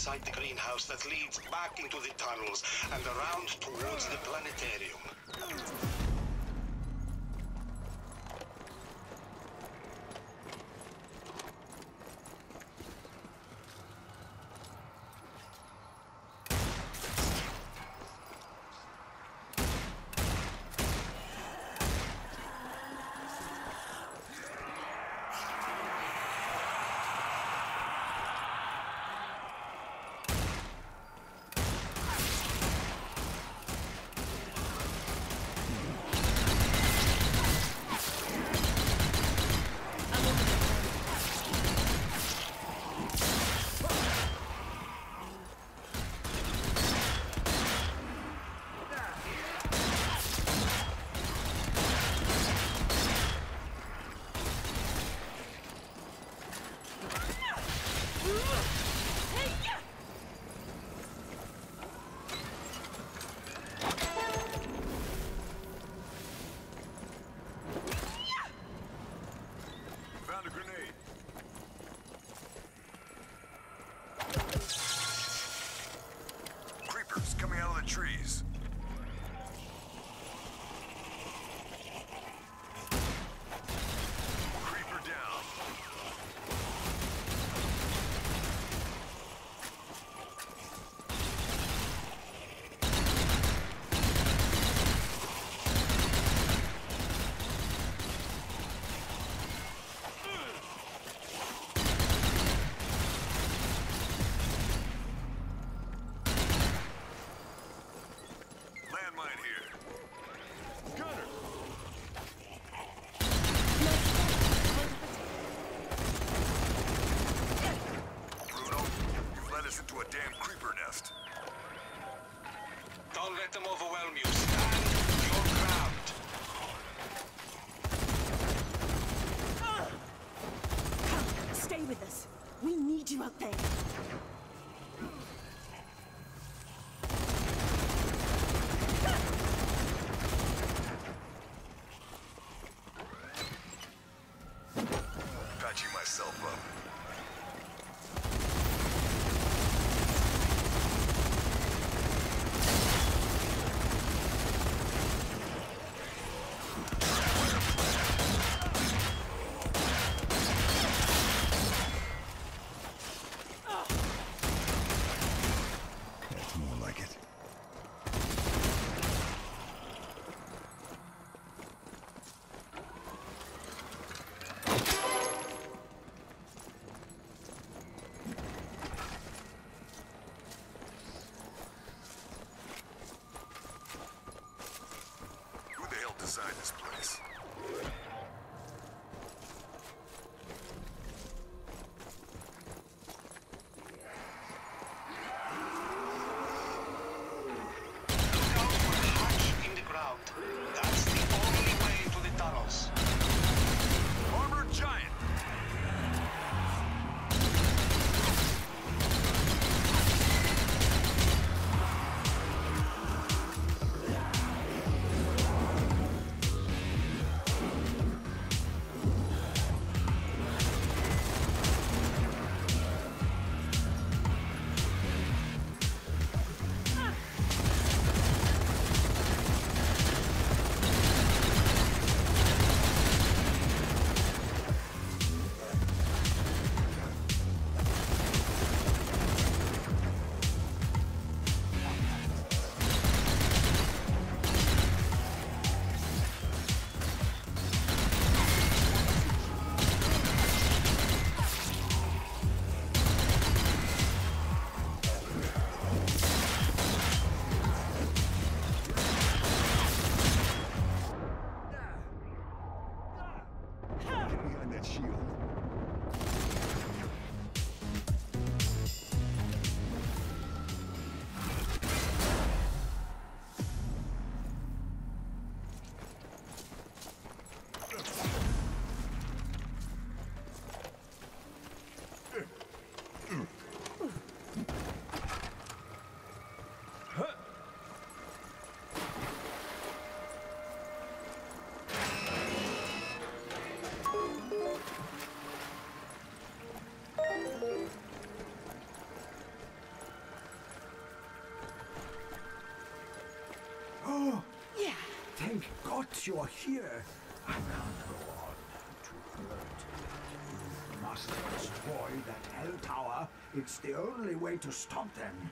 inside the greenhouse that leads back into the tunnels and around towards the planetarium. Us into a damn creeper nest. Don't let them overwhelm you. Stand your ground. Come, stay with us. We need you out there. Designed this place? You're here, I can't go on to hurt you. Must destroy that hell tower. It's the only way to stop them.